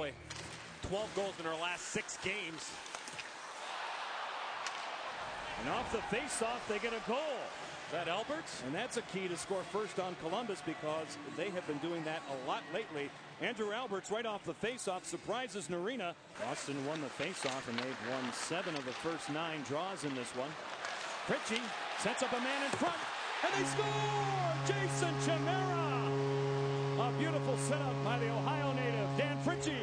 play. 12 goals in our last six games. And off the face-off, they get a goal. Is that Alberts? And that's a key to score first on Columbus because they have been doing that a lot lately. Andrew Alberts right off the face-off surprises Norrena. Boston won the face-off and they've won seven of the first nine draws in this one. Fritsche sets up a man in front and they score! Jason Chimera! Beautiful setup by the Ohio native Dan Fritsche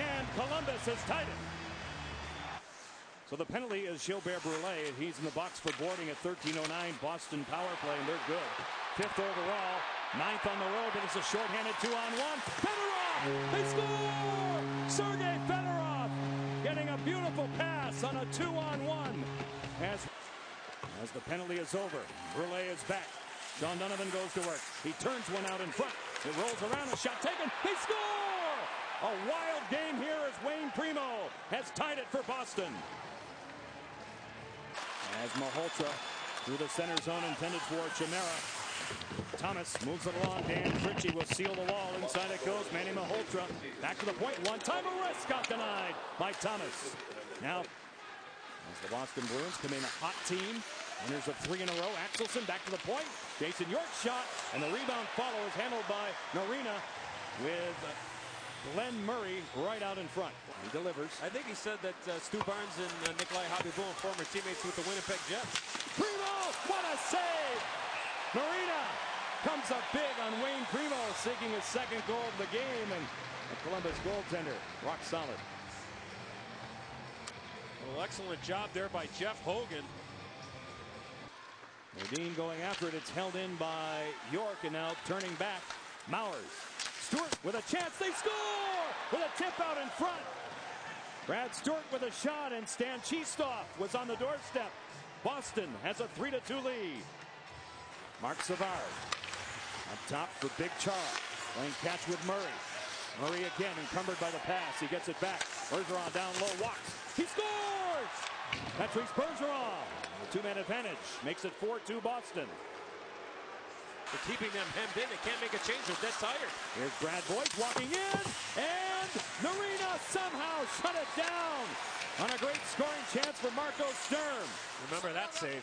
and Columbus has tied it. So the penalty is Gilbert Brule. He's in the box for boarding at 13.09. Boston power play, and they're good. Fifth overall, ninth on the road, but it's a shorthanded two on one. Fedorov! They score! Sergei Fedorov getting a beautiful pass on a two on one. As, as the penalty is over, Brule is back. Shean Donovan goes to work. He turns one out in front. It rolls around, a shot taken. They score! A wild game here as Wayne Primeau has tied it for Boston. As Malhotra through the center zone intended for Chimera. Thomas moves it along. Dan Fritsche will seal the wall. Inside it goes. Manny Malhotra back to the point. One time arrest got denied by Thomas. Now, as the Boston Bruins come in a hot team. Winners of three in a row. Axelsson back to the point. Jason York shot. And the rebound follow is handled by Norrena with Glen Murray right out in front. He delivers. I think he said that uh, Stu Barnes and uh, Nikolai Khabibulin, former teammates with the Winnipeg Jets. Primeau, what a save! Norrena comes up big on Wayne Primeau, seeking his second goal of the game, and the Columbus goaltender, rock solid. Well, excellent job there by Jeff Hogan. Modin going after it. It's held in by York, and now turning back, Mowers. Stuart with a chance. They score with a tip out in front. Brad Stuart with a shot, and Stan Chistov was on the doorstep. Boston has a 3 to 2 lead. Marc Savard up top for Big Chara. Playing catch with Murray. Murray again encumbered by the pass. He gets it back. Bergeron down low, walks. He scores! Patrice Bergeron. The two-man advantage makes it 4-2 Boston. They're keeping them hemmed in. They can't make a change. They're dead tired. Here's Brad Boyes walking in, and Norrena somehow shut it down on a great scoring chance for Marco Sturm. Remember that save.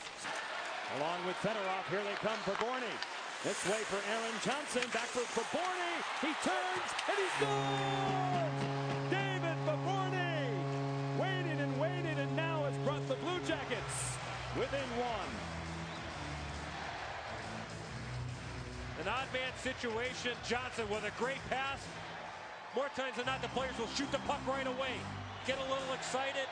Along with Fedorov, here they come for Borny. This way for Aaron Johnson, back for Borny. He turns, and he scores! An odd man situation. Johnson with a great pass. More times than not, the players will shoot the puck right away. Get a little excited.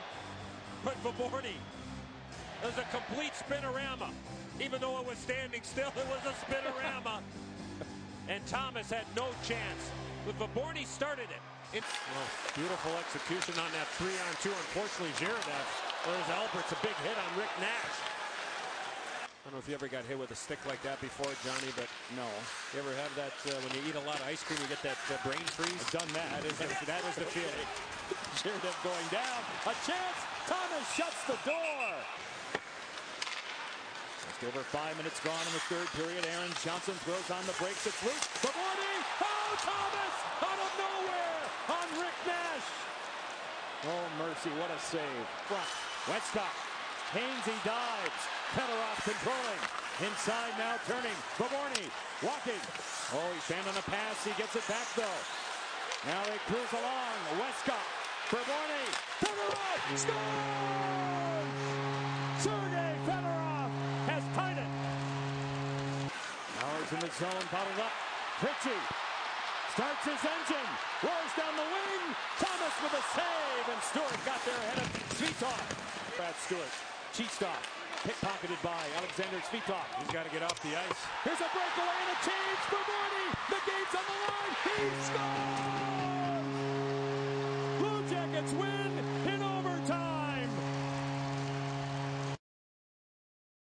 But Vyborny, it was a complete spinorama. Even though it was standing still, it was a spinorama. and Thomas had no chance. But Vyborny started it. Well, beautiful execution on that three-on-two. Unfortunately, Zherdev, there's Alberts, a big hit on Rick Nash. I don't know if you ever got hit with a stick like that before, Johnny, but no. You ever have that uh, when you eat a lot of ice cream, you get that uh, brain freeze? I've done that. That is the, that is the feeling. Zherdev going down. A chance. Thomas shuts the door. Just over five minutes gone in the third period. Aaron Johnson throws on the brakes. It's loose. Vyborny. Oh, Thomas out of nowhere on Rick Nash. Oh, mercy. What a save. Front. Westcott. Hainsey dives. Fedorov controlling. Inside now turning. Vyborny walking. Oh, he's banned on a pass. He gets it back though. Now they cruise along. Westcott. Vyborny. Fedorov scores! Sergei Fedorov has tied it. Mowers in the zone, bottled up. Fritsche starts his engine. Roars down the wing. Thomas with a save. And Stuart got there ahead of Svitov. Brad Stuart. Chistov. Pickpocketed by Alexander Svitov. He's got to get off the ice. Here's a breakaway and a change for Morty. The game's on the line. He scores! Blue Jackets win